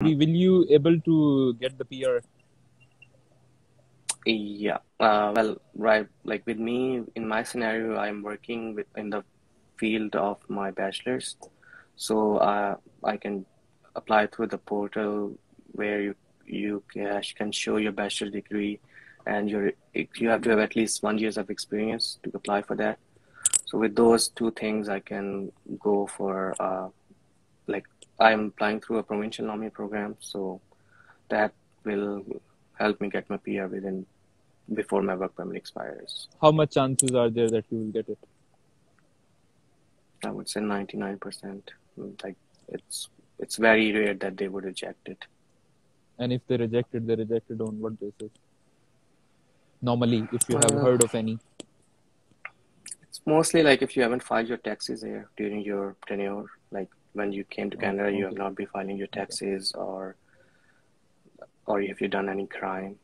will you able to get the PR? Yeah. Uh, well, right. Like with me, in my scenario, I'm working with in the field of my bachelor's, so uh, I can apply through the portal where you you can show your bachelor degree, and you you have to have at least one years of experience to apply for that. So with those two things, I can go for uh, like I'm applying through a provincial nominee program, so that will help me get my PR within before my work permit expires. How much chances are there that you will get it? I would say ninety nine percent. Like it's it's very rare that they would reject it. And if they reject it, they reject it on what basis? Normally, if you have uh, heard of any. It's mostly like if you haven't filed your taxes here during your tenure, like when you came to Canada, you have not been filing your taxes, or or if you've done any crime